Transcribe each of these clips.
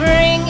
bring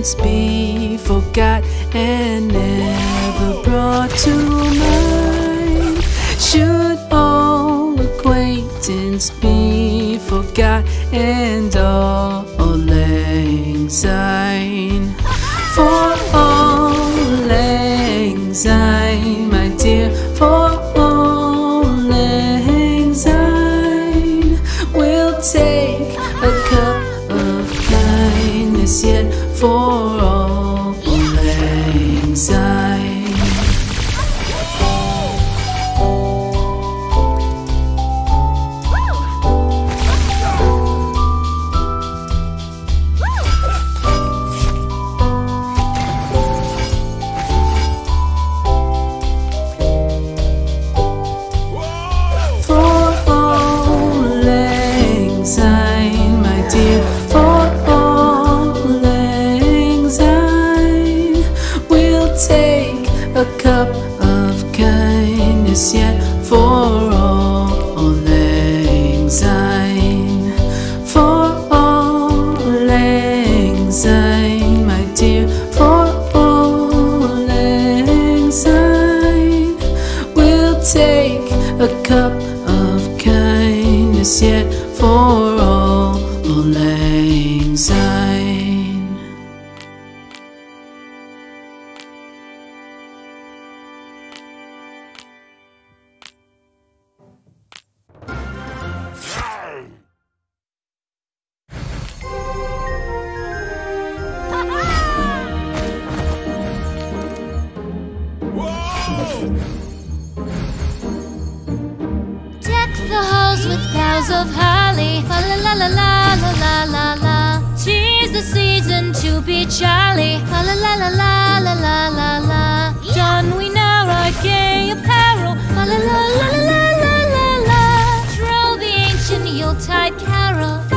once be forgot and for all. boughs of holly. La la la la la la la la. Tis the season to be jolly. La la la la la la la la. Don we now our gay apparel. La la la la la la la la. Troll the ancient Yuletide carol.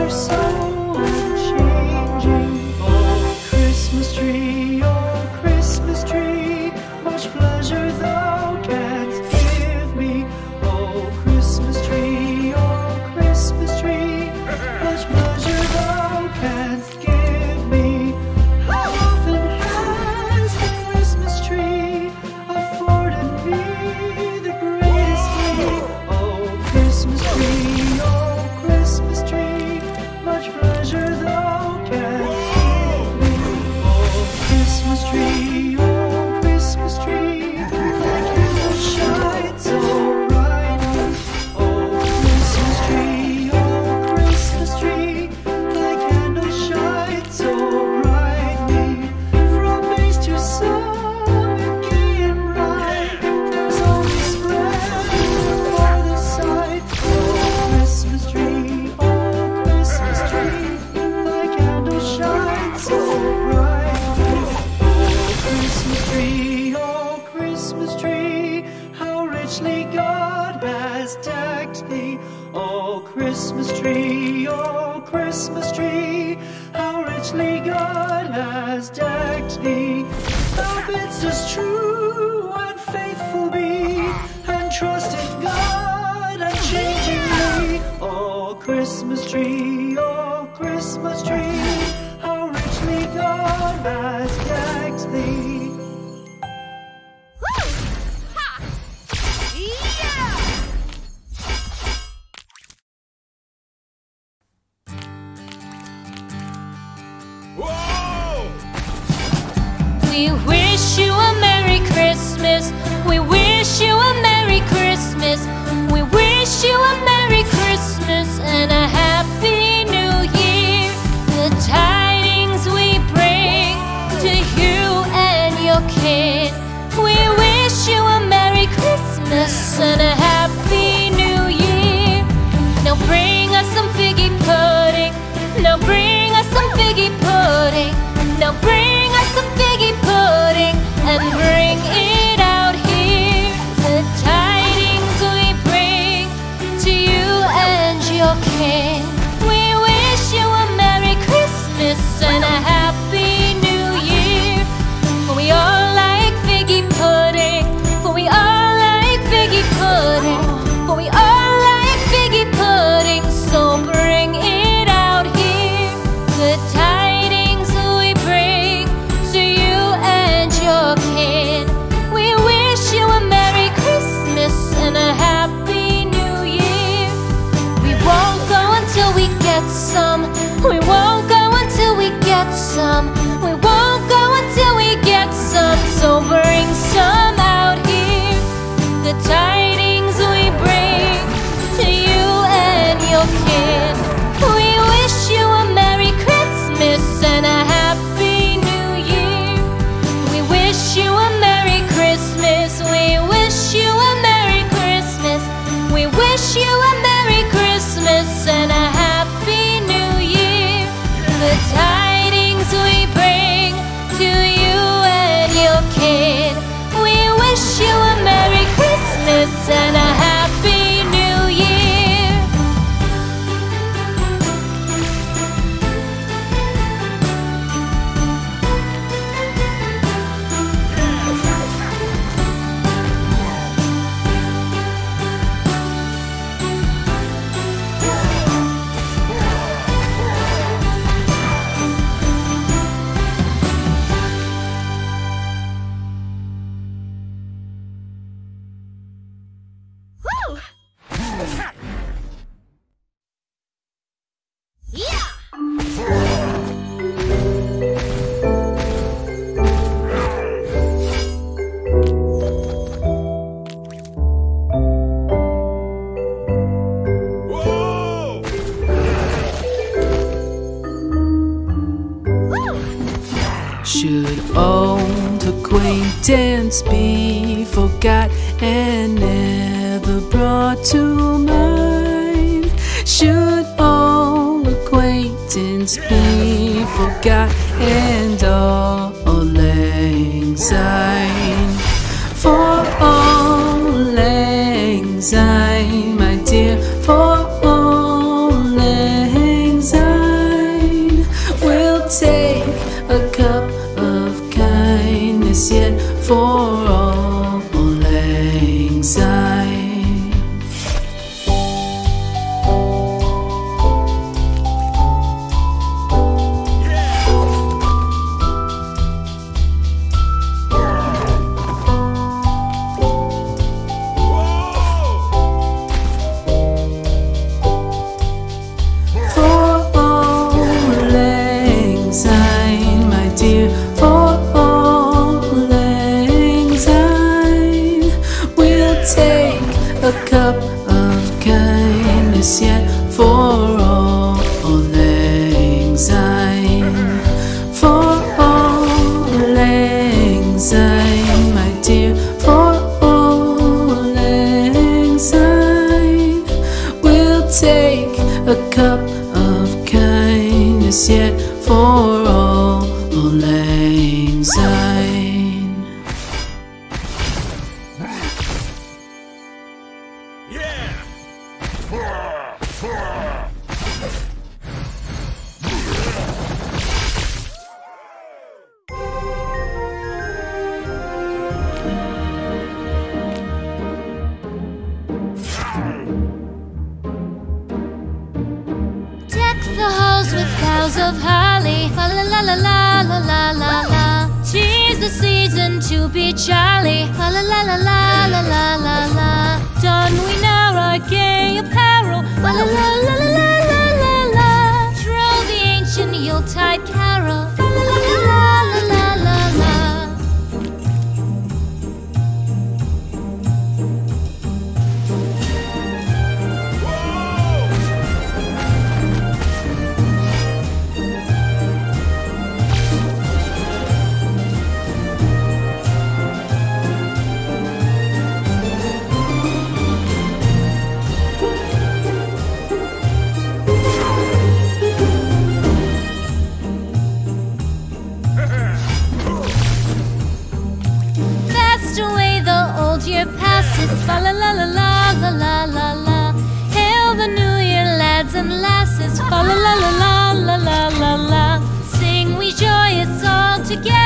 Are so Us true be forgot and never brought to mind? Should all acquaintance be forgot and all anxiety? Auld Lang It's fa la la la la la la la la. Hail the new year, lads and lasses. Fa la la la la la la la la. Sing we joyous all together.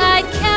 I'd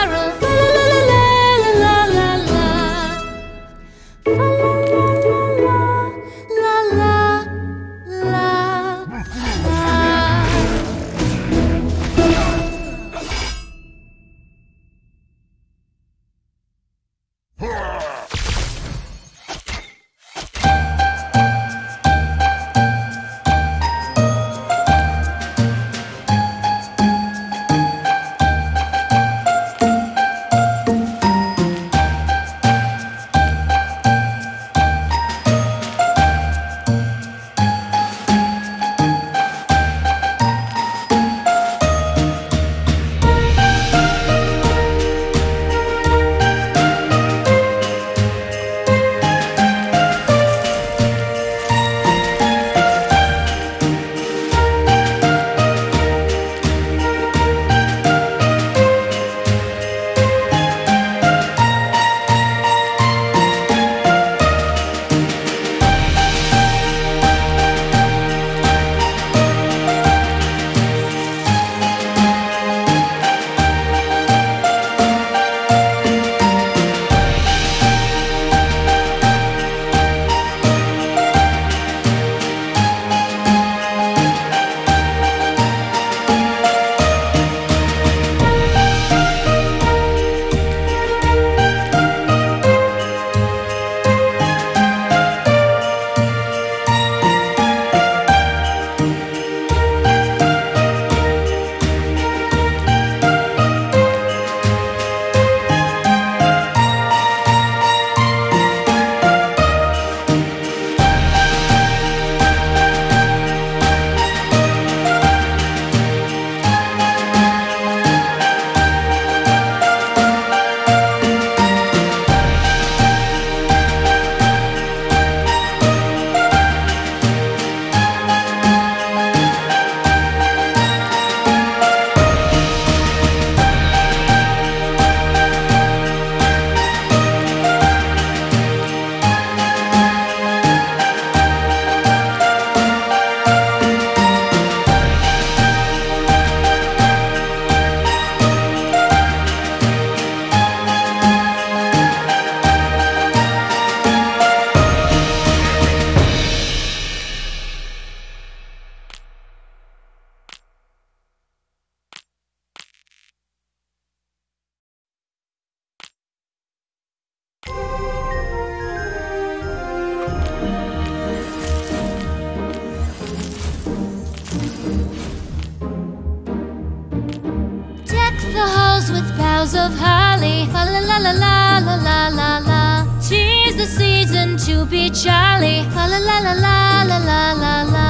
of holly, fa la la la la la la la la. Tis the season to be jolly, fa la la la la la la la la.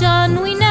Done we know?